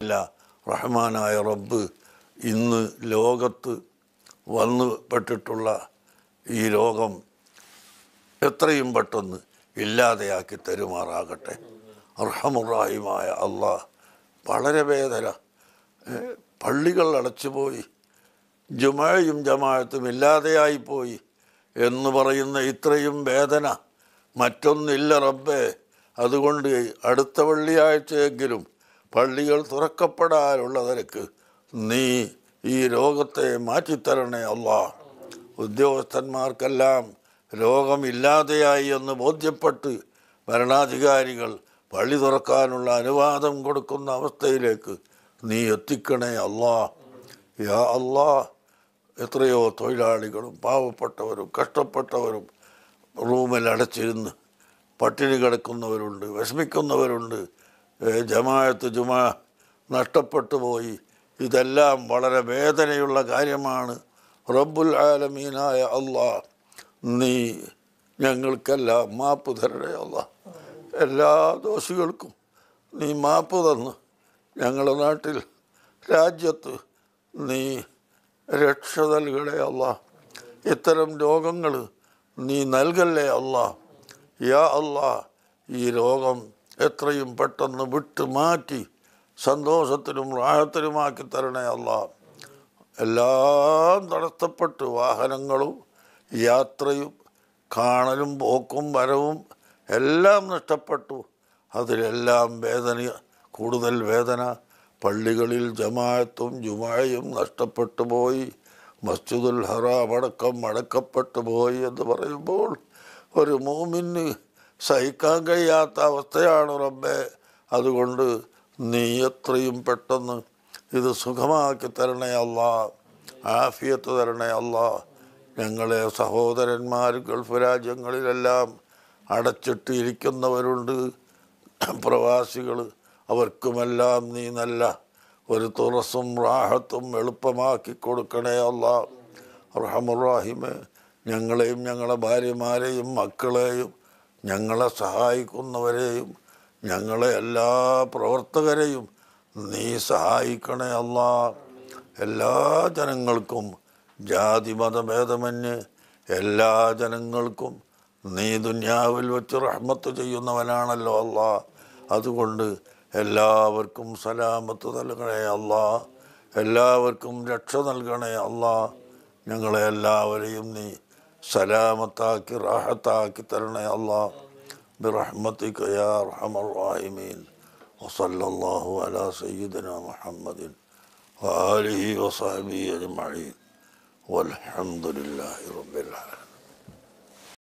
ഇല്ല റഹ്മാനായ റബ്ബ് ഇന്ന് ലോകത്ത് വന്നു പെട്ടിട്ടുള്ള ഈ രോഗം എത്രയും പെട്ടെന്ന് ഇല്ലാതെയാക്കി തരുമാറാകട്ടെ. അർഹമുറാഹിമായ അള്ളാഹ് വളരെ വേദന. പള്ളികൾ അടച്ചുപോയി ജുമായും ജമാഅത്തും ഇല്ലാതെയായിപ്പോയി എന്ന് പറയുന്ന ഇത്രയും വേദന. മറ്റൊന്നില്ല റബ്ബേ. അതുകൊണ്ട് അടുത്ത വെള്ളിയാഴ്ചയെങ്കിലും പള്ളികൾ തുറക്കപ്പെടാനുള്ള നിരക്ക് നീ ഈ രോഗത്തെ മാറ്റിത്തരണേ അല്ല ഉദ്യോഗസ്ഥന്മാർക്കെല്ലാം രോഗമില്ലാതെയായി എന്ന് ബോധ്യപ്പെട്ട് ഭരണാധികാരികൾ പള്ളി തുറക്കാനുള്ള അനുവാദം കൊടുക്കുന്ന അവസ്ഥയിലേക്ക് നീ എത്തിക്കണേ അല്ലാ യാ അല്ലാ എത്രയോ തൊഴിലാളികളും പാവപ്പെട്ടവരും കഷ്ടപ്പെട്ടവരും റൂമിൽ അടച്ചിരുന്ന് പട്ടിണി കിടക്കുന്നവരുണ്ട് വിഷമിക്കുന്നവരുണ്ട്. ജമാഅത്ത് ജുമാ നഷ്ടപ്പെട്ടു പോയി. ഇതെല്ലാം വളരെ വേദനയുള്ള കാര്യമാണ്. റബ്ബുൽ ആലമീനായ അള്ളാ നീ ഞങ്ങൾക്കെല്ലാം മാപ്പ് തരണേ അള്ളാഹ് എല്ലാ ദോഷികൾക്കും നീ മാപ്പ് തന്ന് ഞങ്ങളുടെ നാട്ടിൽ രാജ്യത്ത് നീ രക്ഷ നൽകണേ അല്ല ഇത്തരം രോഗങ്ങൾ നീ നൽകല്ലേ അല്ല യാ അല്ല ഈ രോഗം എത്രയും പെട്ടെന്ന് വിട്ട് മാറ്റി സന്തോഷത്തിനും റാഹത്തിനുമാക്കി തരണേ അല്ല എല്ലാം തടസ്സപ്പെട്ട് വാഹനങ്ങളും യാത്രയും കാണലും പോക്കും വരവും എല്ലാം നഷ്ടപ്പെട്ടു. അതിലെല്ലാം വേദന കൂടുതൽ വേദന. പള്ളികളിൽ ജമാഅത്തും ജുമായും നഷ്ടപ്പെട്ടു പോയി. മസ്ജിദുൽ ഹറാം അടക്കം അടക്കപ്പെട്ടു പോയി എന്ന് പറയുമ്പോൾ ഒരു മൂമിന് സഹിക്കാൻ കഴിയാത്ത അവസ്ഥയാണ് റബ്ബെ. അതുകൊണ്ട് നീ എത്രയും പെട്ടെന്ന് ഇത് സുഖമാക്കി തരണേ അല്ല. ആഫിയത്ത് തരണേ അല്ല. ഞങ്ങളെ സഹോദരന്മാർ ഗൾഫ് രാജ്യങ്ങളിലെല്ലാം അടച്ചിട്ട് ഇരിക്കുന്നവരുണ്ട് പ്രവാസികൾ അവർക്കുമെല്ലാം നീ നല്ല ഒരു തുറസും റാഹത്തും എളുപ്പമാക്കി കൊടുക്കണേ അല്ല. റഹമുറാഹിമെ ഞങ്ങളെയും ഞങ്ങളുടെ ഭാര്യമാരെയും മക്കളെയും ഞങ്ങളെ സഹായിക്കുന്നവരെയും ഞങ്ങളെ എല്ലാ പ്രവർത്തകരെയും നീ സഹായിക്കണേ അല്ല. എല്ലാ ജനങ്ങൾക്കും ജാതി മതഭേദമന്യേ എല്ലാ ജനങ്ങൾക്കും നീ ദുന്യാവിൽ വെച്ച് റഹ്മത്ത് ചെയ്യുന്നവനാണല്ലോ അല്ല. അതുകൊണ്ട് എല്ലാവർക്കും സലാമത്ത് നൽകണേ അല്ല. എല്ലാവർക്കും രക്ഷ നൽകണേ അല്ല. ഞങ്ങളെ എല്ലാവരെയും നീ سلامتا کی راحتا کی ترن اللہ برحمت یا رحم الرحمین وصلى الله على سيدنا محمد وآله وصحبه أجمعين والحمد لله رب العالمين